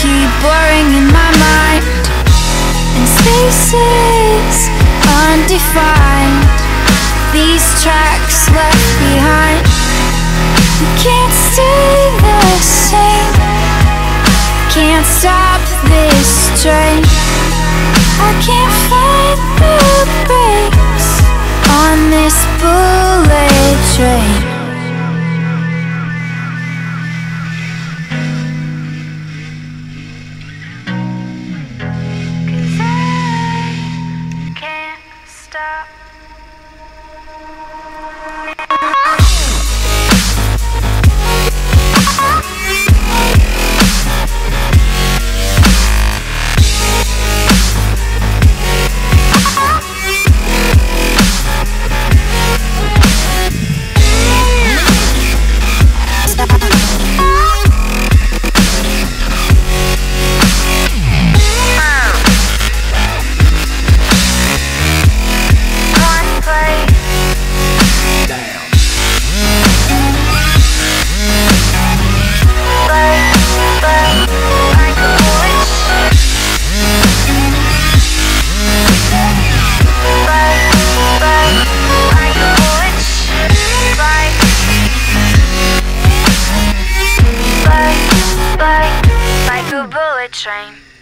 Keep blurring in my mind. And spaces undefined. These tracks left behind. You can't stay the same. Can't stop this train. I can't find the brakes on this bullet train.